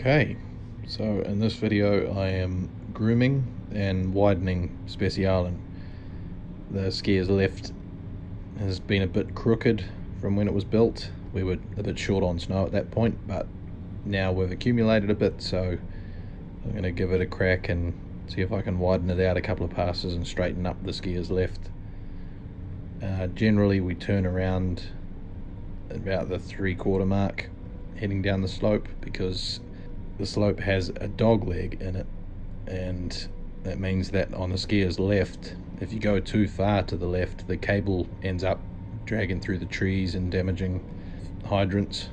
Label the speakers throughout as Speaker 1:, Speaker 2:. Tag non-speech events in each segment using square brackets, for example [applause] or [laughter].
Speaker 1: Okay, so in this video I am grooming and widening Specialen. The skier's left has been a bit crooked from when it was built. We were a bit short on snow at that point, but now we've accumulated a bit, so I'm going to give it a crack and see if I can widen it out a couple of passes and straighten up the skier's left. Uh, generally we turn around about the three quarter mark heading down the slope because the slope has a dog leg in it and that means that on the skier's left if you go too far to the left the cable ends up dragging through the trees and damaging hydrants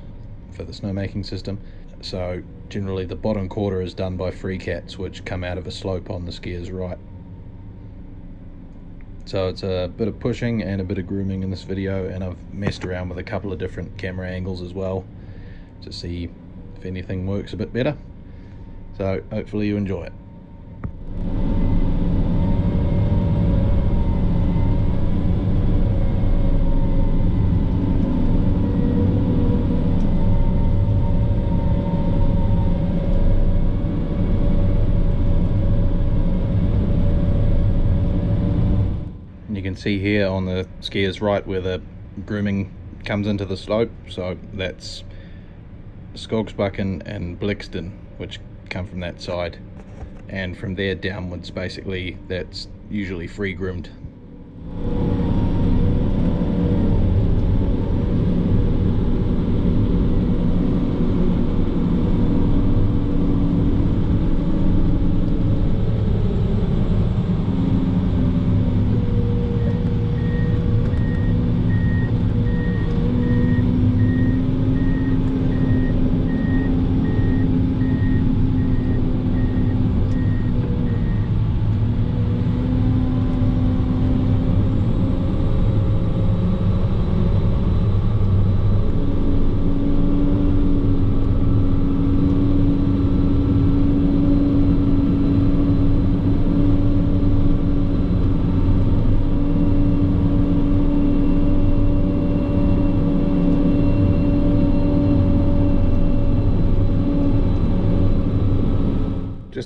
Speaker 1: for the snowmaking system. So generally the bottom quarter is done by free cats which come out of a slope on the skier's right. So it's a bit of pushing and a bit of grooming in this video and I've messed around with a couple of different camera angles as well to see if anything works a bit better. So hopefully you enjoy it. And you can see here on the skier's right where the grooming comes into the slope so that's Skogsbakken and Blixton, which come from that side. And from there downwards, basically, that's usually free groomed.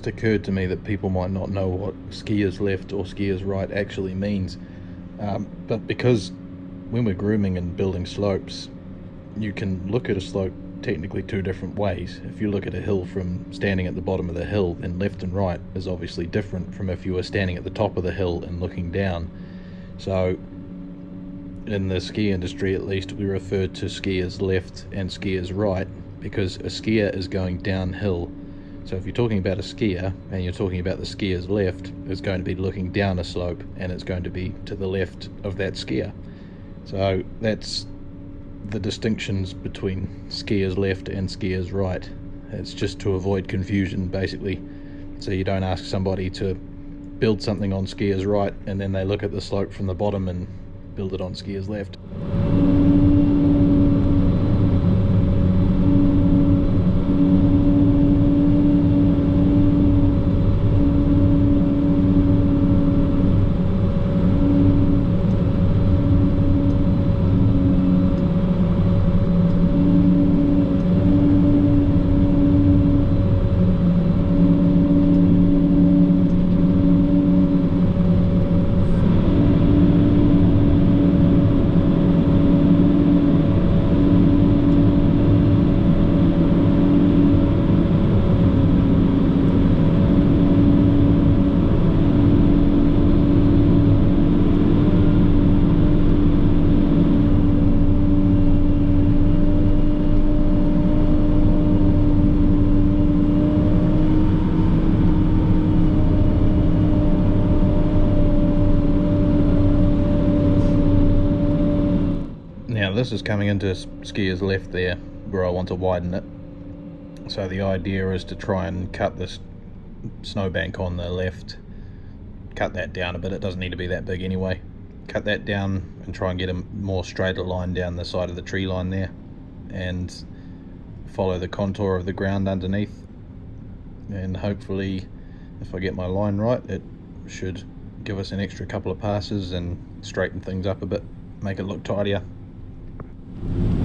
Speaker 1: Just occurred to me that people might not know what skiers left or skiers right actually means. Um, but because when we're grooming and building slopes, you can look at a slope technically two different ways. If you look at a hill from standing at the bottom of the hill, then left and right is obviously different from if you were standing at the top of the hill and looking down. So, in the ski industry at least, we refer to skiers left and skiers right because a skier is going downhill so if you're talking about a skier and you're talking about the skier's left, it's going to be looking down a slope and it's going to be to the left of that skier. So that's the distinctions between skier's left and skier's right. It's just to avoid confusion basically. So you don't ask somebody to build something on skier's right and then they look at the slope from the bottom and build it on skier's left. This is coming into skier's left there where I want to widen it. So the idea is to try and cut this snowbank on the left, cut that down a bit, it doesn't need to be that big anyway. Cut that down and try and get a more straighter line down the side of the tree line there and follow the contour of the ground underneath and hopefully if I get my line right it should give us an extra couple of passes and straighten things up a bit, make it look tidier you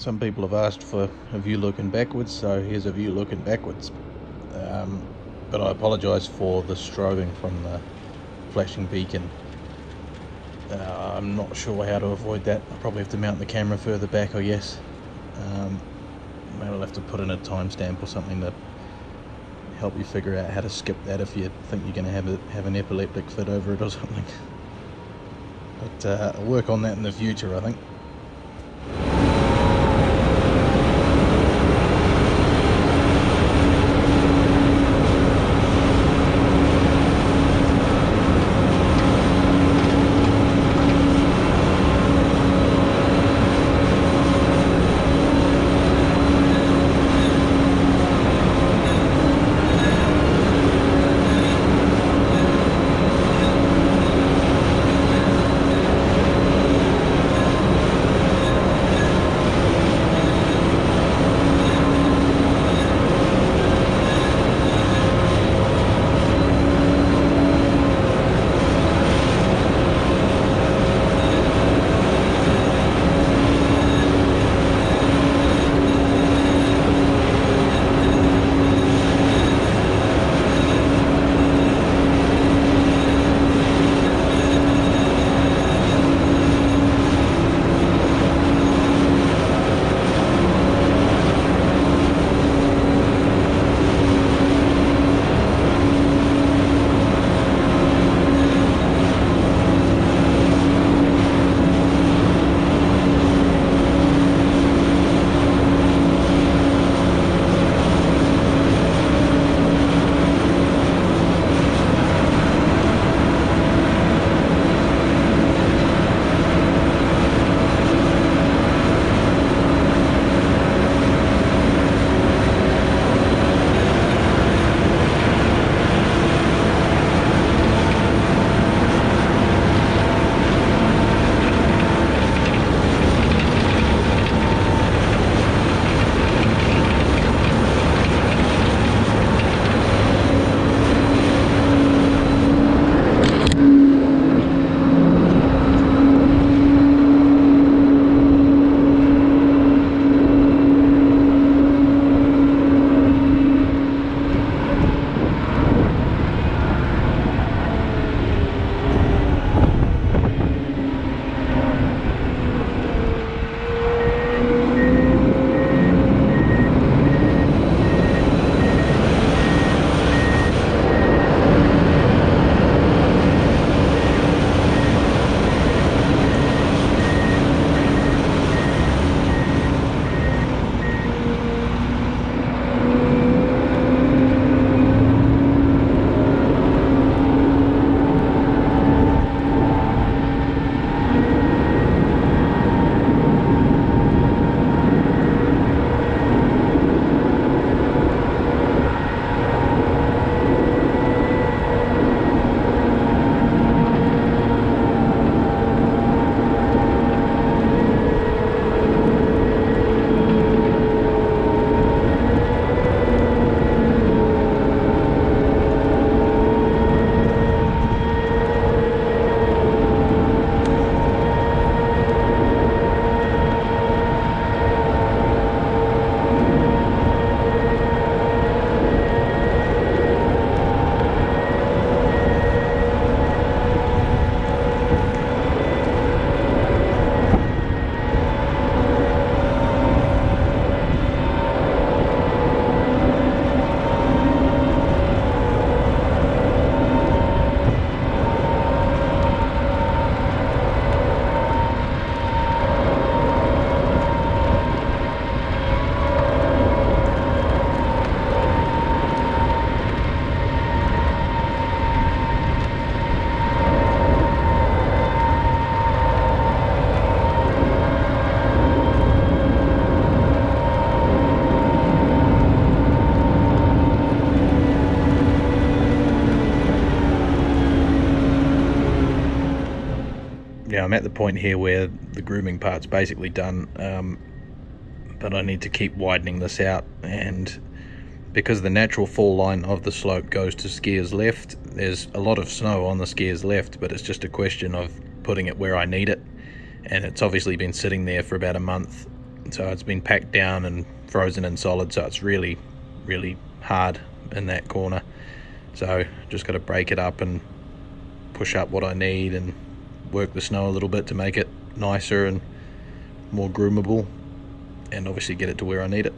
Speaker 1: some people have asked for a view looking backwards, so here's a view looking backwards. Um, but I apologise for the strobing from the flashing beacon. Uh, I'm not sure how to avoid that. I probably have to mount the camera further back, I guess. Um, maybe I'll have to put in a timestamp or something to help you figure out how to skip that if you think you're going to have a, have an epileptic fit over it or something. [laughs] But uh, I'll work on that in the future, I think. I'm at the point here where the grooming part's basically done, um, but I need to keep widening this out. And because the natural fall line of the slope goes to skiers left, there's a lot of snow on the skiers left, but it's just a question of putting it where I need it. And it's obviously been sitting there for about a month So it's been packed down and frozen and solid, so it's really, really hard in that corner. So just got to break it up and push up what I need and work the snow a little bit to make it nicer and more groomable and obviously get it to where I need it.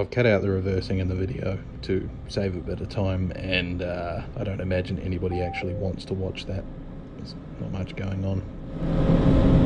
Speaker 1: I've cut out the reversing in the video to save a bit of time and uh, I don't imagine anybody actually wants to watch that. There's not much going on.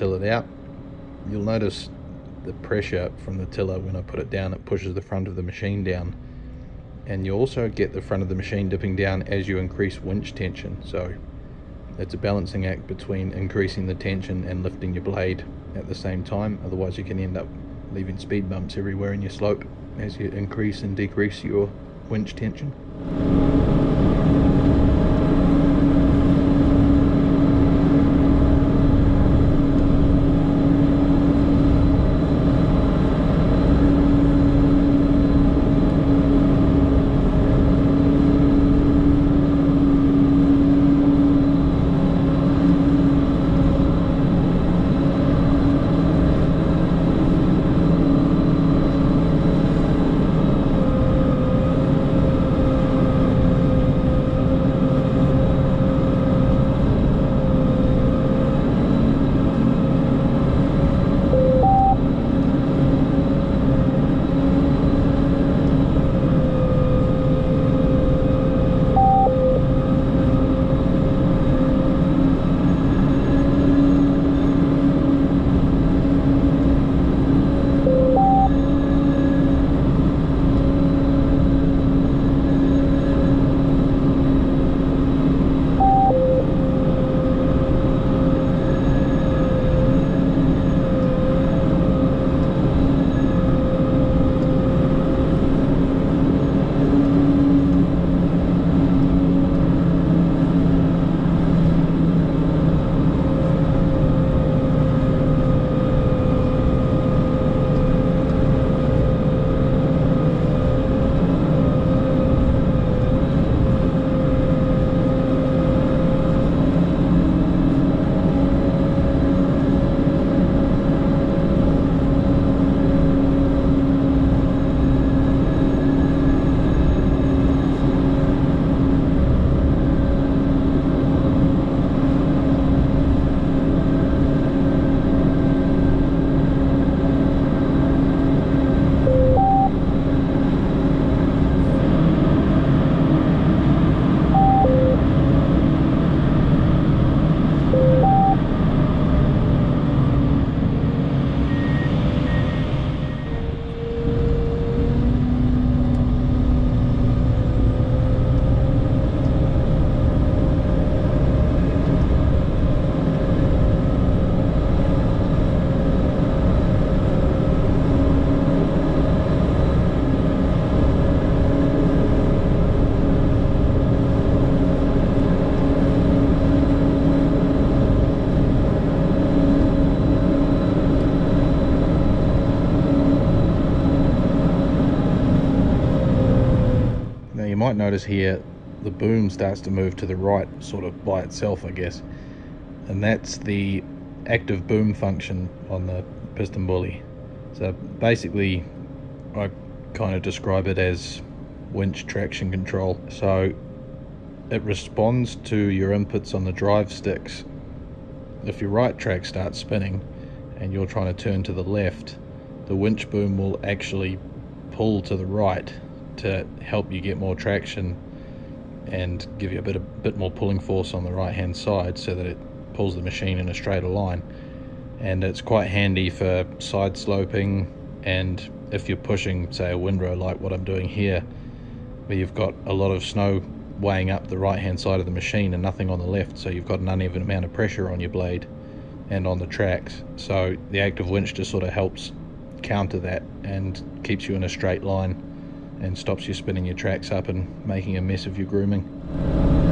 Speaker 1: Now it's time to till it out. You'll notice the pressure from the tiller when I put it down, it pushes the front of the machine down. And you also get the front of the machine dipping down as you increase winch tension. So it's a balancing act between increasing the tension and lifting your blade at the same time. Otherwise you can end up leaving speed bumps everywhere in your slope as you increase and decrease your winch tension. Notice here the boom starts to move to the right sort of by itself I guess. And that's the active boom function on the Pistenbully. So basically I kind of describe it as winch traction control. So it responds to your inputs on the drive sticks. If your right track starts spinning and you're trying to turn to the left the winch boom will actually pull to the right to help you get more traction and give you a bit a bit more pulling force on the right hand side so that it pulls the machine in a straighter line. And it's quite handy for side sloping and if you're pushing say a windrow like what I'm doing here where you've got a lot of snow weighing up the right hand side of the machine and nothing on the left so you've got an uneven amount of pressure on your blade and on the tracks. So the active winch just sort of helps counter that and keeps you in a straight line and stops you spinning your tracks up and making a mess of your grooming.